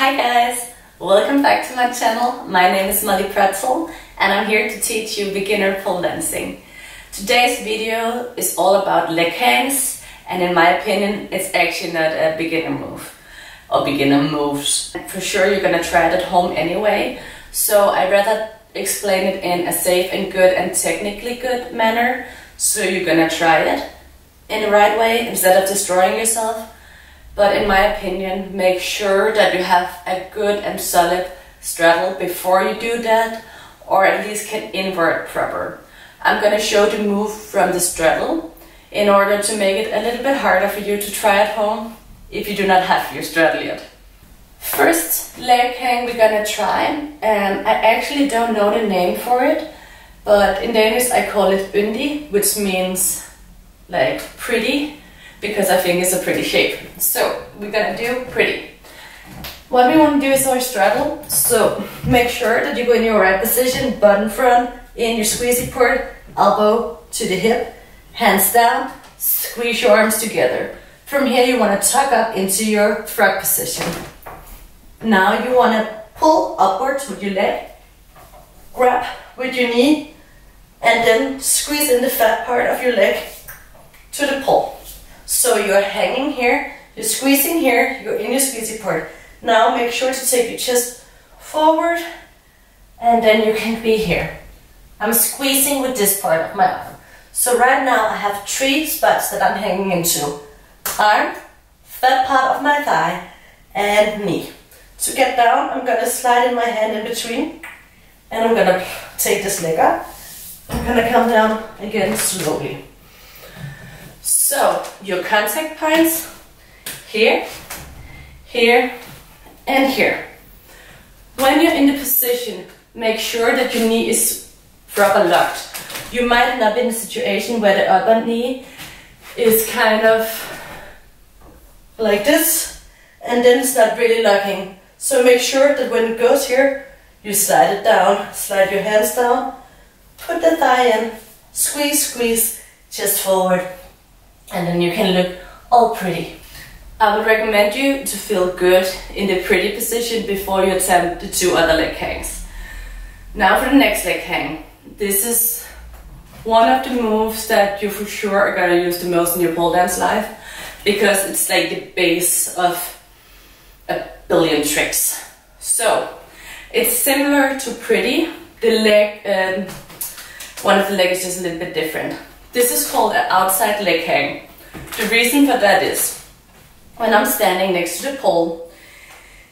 Hi guys, welcome back to my channel. My name is Molly Pretzel and I'm here to teach you beginner pole dancing. Today's video is all about leg hangs and in my opinion it's actually not a beginner move or beginner moves. For sure you're gonna try it at home anyway, so I'd rather explain it in a safe and good and technically good manner so you're gonna try it in the right way instead of destroying yourself. But in my opinion, make sure that you have a good and solid straddle before you do that, or at least can invert proper. I'm gonna show the move from the straddle in order to make it a little bit harder for you to try at home if you do not have your straddle yet. First leg hang we're gonna try, and I actually don't know the name for it, but in Danish I call it yndig, which means like pretty because I think it's a pretty shape. So we're gonna do pretty. What we want to do is our straddle. So make sure that you go in your right position, butt in front, in your squeezy part, elbow to the hip, hands down, squeeze your arms together. From here you want to tuck up into your frog position. Now you want to pull upwards with your leg, grab with your knee, and then squeeze in the fat part of your leg to the pole. So you're hanging here, you're squeezing here, you're in your squeezy part. Now make sure to take your chest forward and then you can be here. I'm squeezing with this part of my arm. So right now I have three spots that I'm hanging into. Arm, fat part of my thigh, and knee. To get down, I'm gonna slide in my hand in between and I'm gonna take this leg up. I'm gonna come down again slowly. Your contact points here, here, and here. When you're in the position, make sure that your knee is proper locked. You might end up in a situation where the upper knee is kind of like this, and then it's not really locking. So make sure that when it goes here, you slide it down, slide your hands down, put the thigh in, squeeze, squeeze, just forward, and then you can look all pretty. I would recommend you to feel good in the pretty position before you attempt the two other leg hangs. Now for the next leg hang. This is one of the moves that you for sure are gonna use the most in your pole dance life because it's like the base of a billion tricks. So it's similar to pretty. The leg, um, one of the legs is just a little bit different. This is called an outside leg hang. The reason for that is when I'm standing next to the pole,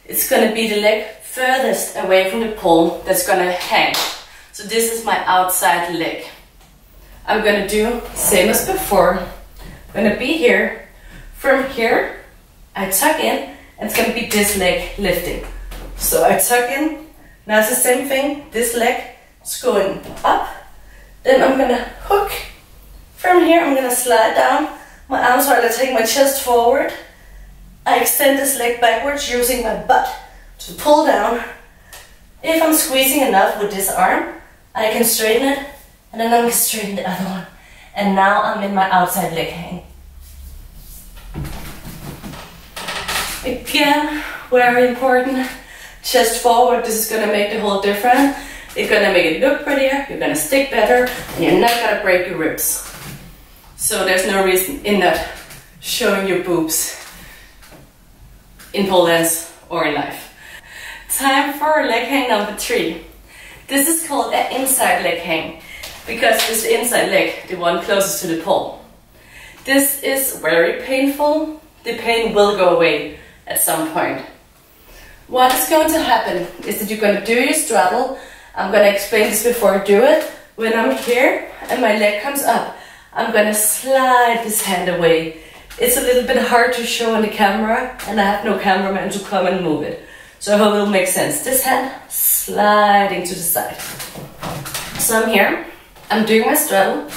it's gonna be the leg furthest away from the pole that's gonna hang. So this is my outside leg. I'm gonna do same as before. I'm gonna be here. From here, I tuck in, and it's gonna be this leg lifting. So I tuck in, now it's the same thing. This leg is going up. Then I'm gonna hook from here, I'm gonna slide down my arms while I take my chest forward. I extend this leg backwards using my butt to pull down. If I'm squeezing enough with this arm, I can straighten it, and then I'm gonna straighten the other one. And now I'm in my outside leg hang. Again, very important, chest forward, this is gonna make the whole difference. It's gonna make it look prettier, you're gonna stick better, and you're not gonna break your ribs. So there's no reason in that showing your boobs in pole dance or in life. Time for leg hang number three. This is called an inside leg hang because it's the inside leg, the one closest to the pole. This is very painful. The pain will go away at some point. What is going to happen is that you're going to do your straddle. I'm going to explain this before I do it. When I'm here and my leg comes up, I'm gonna slide this hand away. It's a little bit hard to show on the camera and I have no cameraman to come and move it. So I hope it'll make sense. This hand sliding to the side. So I'm here, I'm doing my straddle,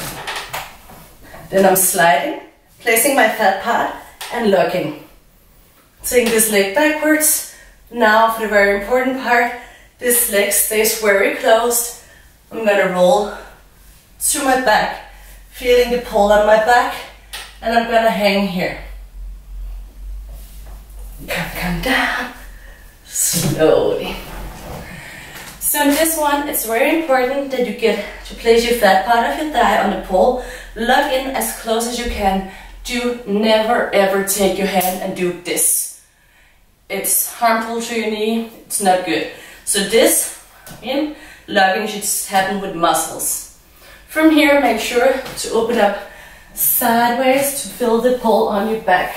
then I'm sliding, placing my fat part and locking. Taking this leg backwards. Now for the very important part, this leg stays very closed. I'm gonna roll to my back feeling the pull on my back and I'm gonna hang here. Come, come down, slowly. So in this one, it's very important that you get to place your flat part of your thigh on the pole, lock in as close as you can. Do never ever take your hand and do this. It's harmful to your knee, it's not good. So this, in, locking should happen with muscles. From here, make sure to open up sideways to feel the pull on your back.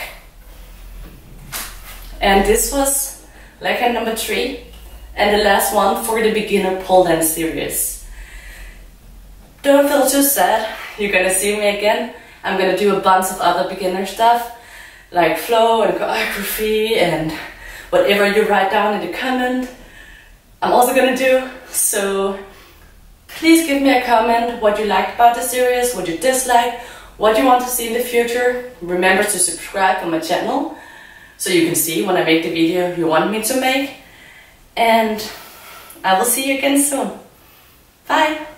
And this was leg hang number three and the last one for the beginner pole dance series. Don't feel too sad, you're gonna see me again. I'm gonna do a bunch of other beginner stuff like flow and choreography and whatever you write down in the comment. I'm also gonna do, so please give me a comment what you liked about the series, what you disliked, what you want to see in the future. Remember to subscribe on my channel so you can see when I make the video you want me to make. And I will see you again soon. Bye!